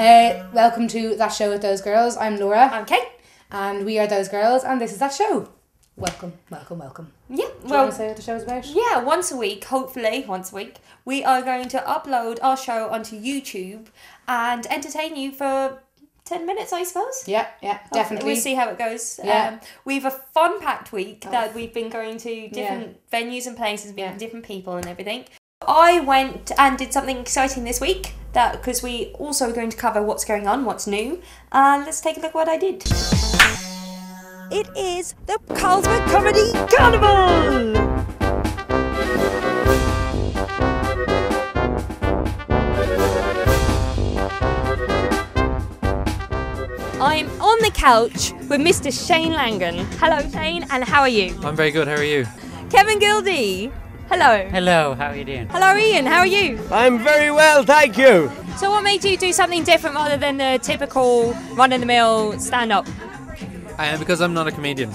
Uh, welcome to that show with those girls. I'm Laura, I'm Kate. and we are those girls, and this is that show. Welcome, welcome, welcome. Yeah, Do you want to say what the show's about? yeah, once a week, hopefully, once a week, we are going to upload our show onto YouTube and entertain you for 10 minutes, I suppose. Yeah, yeah, definitely. We'll see how it goes. Yeah. Um, we've a fun packed week that we've been going to different venues and places, meeting Yeah. different people and everything. I went and did something exciting this week that because we also are going to cover what's going on, what's new. And let's take a look what I did. It is the Carlsberg Comedy Carnival! I'm on the couch with Mr. Shane Langan. Hello, Shane, and how are you? I'm very good. How are you? Kevin Gildea. Hello. Hello, how are you doing? Hello, Ian. How are you? I'm very well, thank you. So, what made you do something different rather than the typical run-of-the-mill stand-up? I am because I'm not a comedian,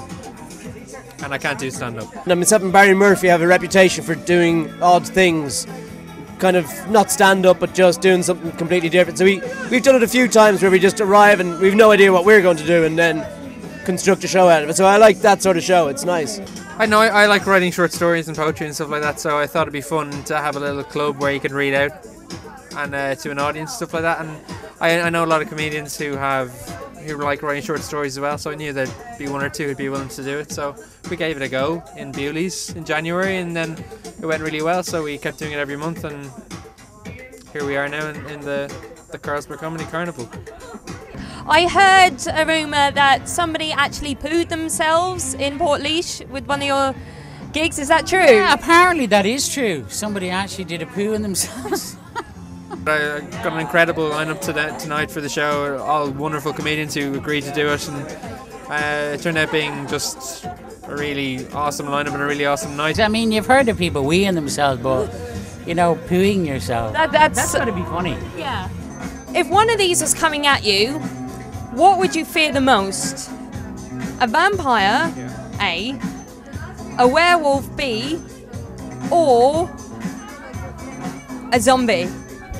and I can't do stand up. Now, myself and Barry Murphy have a reputation for doing odd things, kind of not stand up, but just doing something completely different. So we we've done it a few times where we just arrive and we've no idea what we're going to do, and then construct a show out of it. So I like that sort of show. It's nice. I know I, I like writing short stories and poetry and stuff like that, so I thought it'd be fun to have a little club where you can read out and uh, to an audience and stuff like that. And I, I know a lot of comedians who have who like writing short stories as well, so I knew there'd be one or two who'd be willing to do it. So we gave it a go in Bewley's in January, and then it went really well. So we kept doing it every month, and here we are now in, in the the Carlsberg Comedy Carnival. I heard a rumour that somebody actually pooed themselves in Port with one of your gigs. Is that true? Yeah, apparently that is true. Somebody actually did a poo in themselves. I got an incredible lineup to that tonight for the show. All wonderful comedians who agreed to do it, and uh, it turned out being just a really awesome lineup and a really awesome night. I mean, you've heard of people weeing themselves, but you know, pooing yourself. That, that's, That's got to be funny. yeah. If one of these was coming at you, what would you fear the most? A vampire, A, a werewolf, B, or a zombie?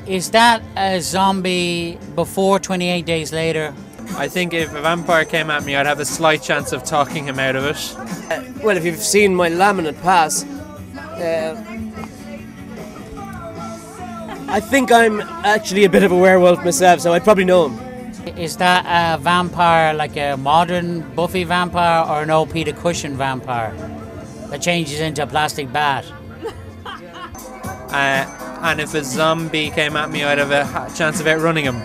Is that a zombie before 28 days later? I think if a vampire came at me, I'd have a slight chance of talking him out of it. Uh, well, if you've seen my laminate pass, uh, I think I'm actually a bit of a werewolf myself, so I'd probably know him. Is that a vampire like a modern Buffy vampire or an old Peter Cushing vampire that changes into a plastic bat? Uh, and if a zombie came at me, I'd have a chance of outrunning him.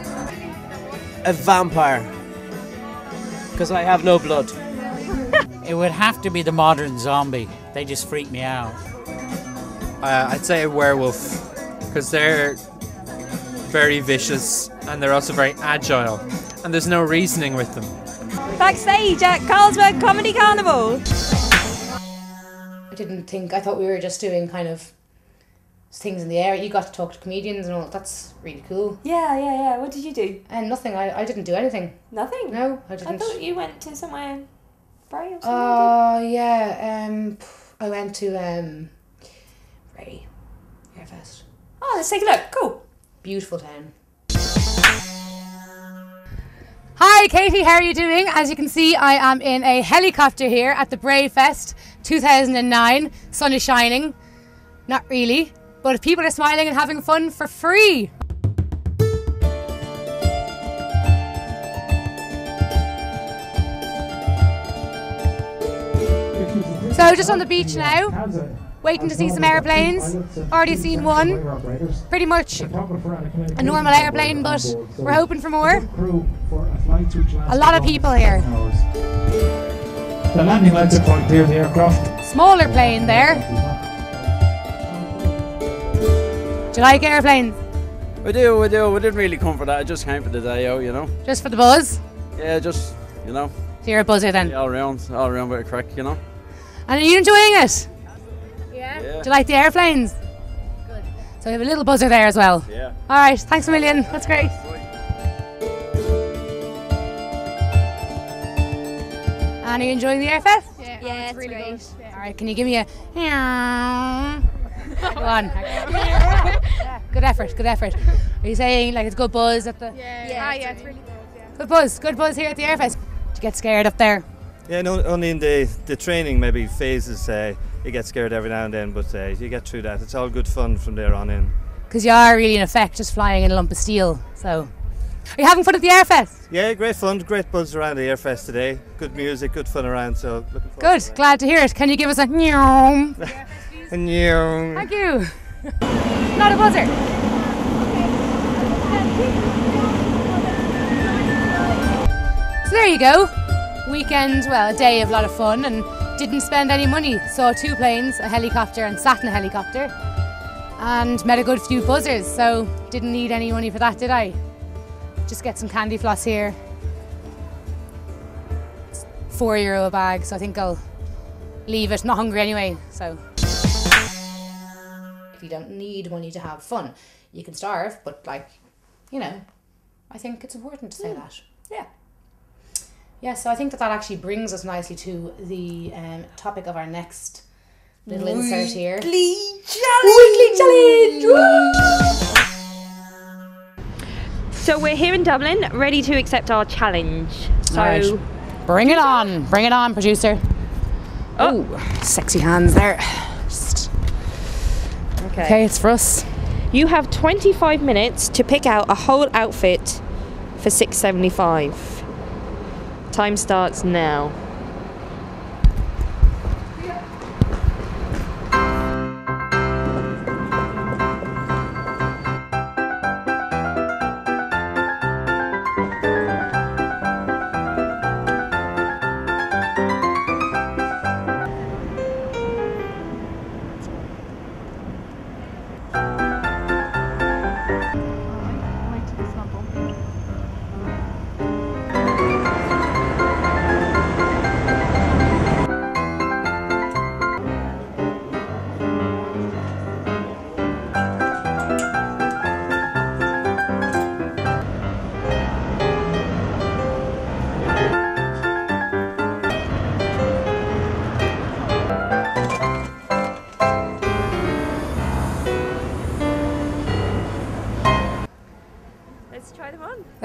A vampire. Because I have no blood. It would have to be the modern zombie. They just freak me out. Uh, I'd say a werewolf because they're very vicious and they're also very agile, and there's no reasoning with them. Backstage at Carlsberg Comedy Carnival. I didn't think. I thought we were just doing kind of things in the air. You got to talk to comedians and all. That's really cool. Yeah, yeah, yeah. What did you do? And nothing. I, I didn't do anything. Nothing. No, I I didn't. I thought you went to somewhere Bray or something. Oh yeah. Um, I went to um, Bray, Airfest. oh, let's take a look. Cool. Beautiful town. Hi, Katie. How are you doing? As you can see, I am in a helicopter here at the Brave Fest 2009. Sun is shining. Not really, but if people are smiling and having fun for free. So just on the beach now, waiting to see some airplanes. Already seen one. Pretty much a normal airplane, but we're hoping for more. A lot of people here. The landing lights are quite clear of the aircraft. Smaller plane there. Do you like airplanes? We do, we do. We didn't really come for that. I just came for the day out, you know. Just for the buzz? Yeah, just you know, So you're a buzzer then. all around, all around with a crack, you know. And are you enjoying it? Yeah. Do you like the airplanes? Good. So we have a little buzzer there as well. Yeah. All right, thanks a million. That's great. And are you enjoying the airfest? Yeah, yeah it's really great. All right, can you give me a? Yeah. Go on. Good effort. Good effort. Are you saying like it's good buzz at the? Yeah, yeah, yeah it's really Good buzz. Good buzz here at the Airfest. Did you get scared up there? Yeah, no, only in the, the training maybe phases uh, you get scared every now and then, but uh, you get through that. It's all good fun from there on in. Because you are really in effect just flying in a lump of steel. So, are you having fun at the Airfest? Yeah, great fun, great buzz around the Airfest today. Good music, good fun around. So looking forward. Good. Glad to hear it. Can you give us a nyom? Yeah. Thank you. Not a buzzer. So there you go. Weekend, well, a day of a lot of fun and didn't spend any money. Saw two planes, a helicopter, and sat in a helicopter. And met a good few buzzers, so didn't need any money for that, did I? Just get some candy floss here. It's Four euro a bag, so I think I'll leave it. Not hungry anyway, so if you don't need money to have fun. You can starve, but like, you know, I think it's important to say hmm. that. Yeah. Yeah, so I think that that actually brings us nicely to the um, topic of our next little insert here. Weekly challenge! Weekly challenge! So we're here in Dublin, ready to accept our challenge. So Alright. Bring it on, bring it on, producer. Oh, sexy hands there. Just- okay. Okay, it's for us. You have 25 minutes to pick out a whole outfit for 675. Time starts now.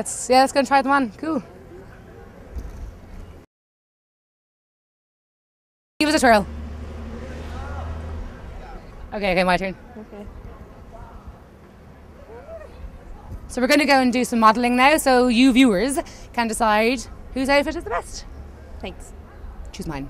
Let's yeah, let's go and try them on. Cool. Give us a twirl. Okay, okay, my turn. Okay. So we're going to go and do some modelling now. So you viewers can decide whose outfit is the best. Thanks. Choose mine.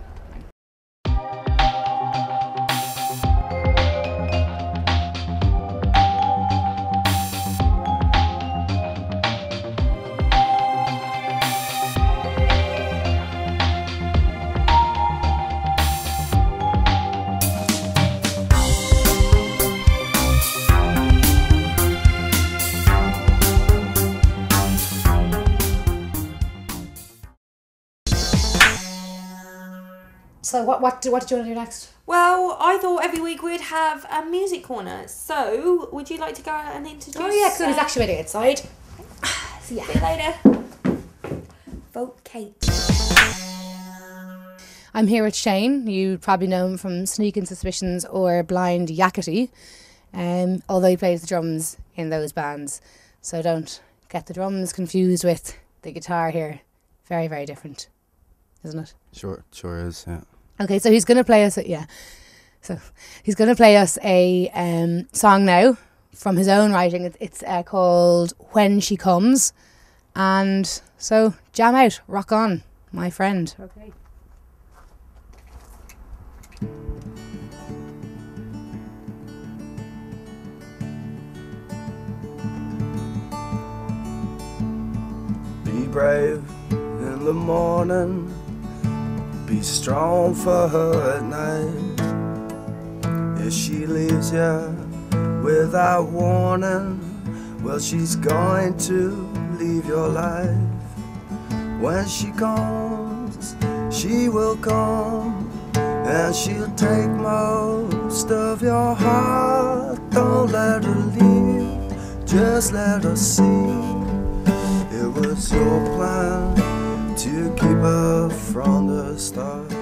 So what what do, what did you want to do next? Well, I thought every week we'd have a music corner. So, would you like to go out and introduce? Oh yeah, cool. He's uh, actually waiting outside. See you later. Vote Kate. I'm here with Shane. You probably know him from Sneaking Suspicions or Blind Yakety. Um, although he plays the drums in those bands, so don't get the drums confused with the guitar here. Very very different, isn't it? Sure, sure is. Yeah. Okay, so he's gonna play us. A, yeah, so he's gonna play us a um, song now from his own writing. It, it's uh, called "When She Comes," and so jam out, rock on, my friend. Okay. Be brave in the morning, be strong for her at night. If she leaves you without warning, well, she's going to leave your life. When she comes, she will come, and she'll take most of your heart. Don't let her leave, just let her see. It was your plan to keep her from the start.